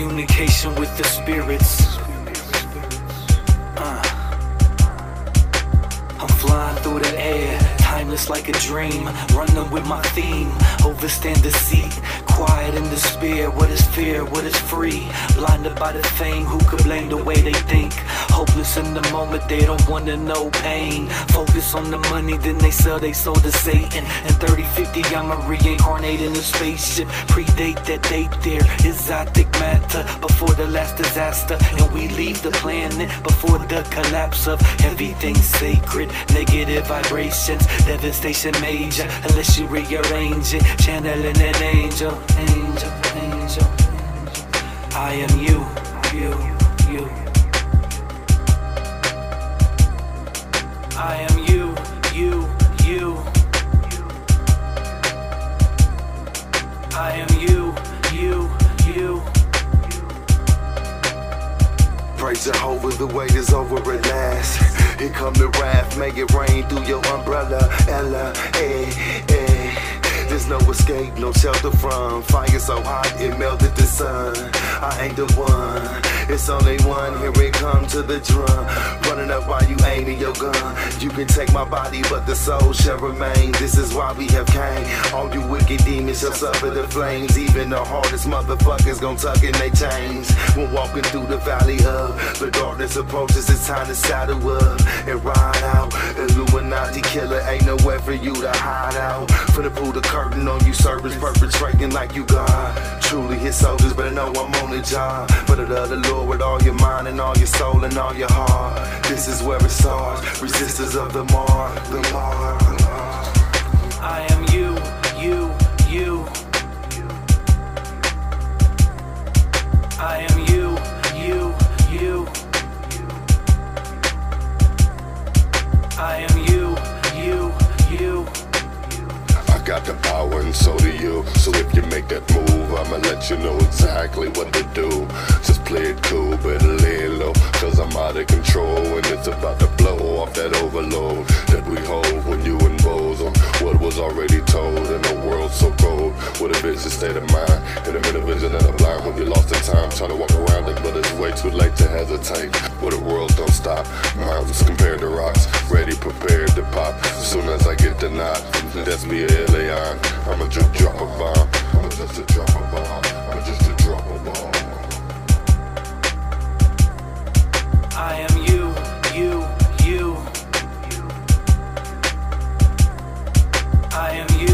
communication with the spirits. Uh. I'm flying through the air, timeless like a dream. Running with my theme, overstand deceit. Quiet in despair, what is fear, what is free? Blinded by the fame, who could blame the way they think? Hopeless in the moment, they don't wanna know pain. Focus on the money, then they sell they soul to Satan. And 30, 50, I'ma reincarnate in a spaceship. Predate that date there, exotic matter. Before the last disaster, and we leave the planet before the collapse of everything sacred. Negative vibrations, devastation major. Unless you rearrange it, channeling an angel, angel, angel. I am you, you, you. I am Praise Jehovah, the wait is over at last. Here come the wrath, make it rain through your umbrella. Ella, eh, eh. There's no escape, no shelter from fire so hot it melted the sun. I ain't the one, it's only one. Here it come to the drum, running up while you aiming your gun. You can take my body, but the soul shall remain. This is why we have came. All you wicked demons shall suffer the flames. Even the hardest motherfuckers gon' tuck in they chains. When walking through the valley of the darkness approaches, it's time to saddle up and ride out. Illuminati killer, ain't nowhere for you to hide out. Finna pull the curtain on you, servants perpetrating like you God. Truly, his soldiers better know I'm on the job. For the love the Lord with all your mind and all your soul and all your heart. This is where it starts. Resistors of the mark, the mark. I am got the power and so do you. So if you make that move, I'ma let you know exactly what to do. Just play it cool, but lay low. Cause I'm out of control and it's about to blow off that overload that we hold when you already told in a world so cold. With a vision state of mind, in the middle vision and a blind when you're lost in time. Trying to walk around it, but it's way too late to hesitate. Where the world don't stop. Mountains compared to rocks, ready, prepared to pop. As soon as I get the nod, that's me, Leon. I'ma just drop a bomb. I'ma just a drop a bomb. I'ma just a drop a bomb. I am you,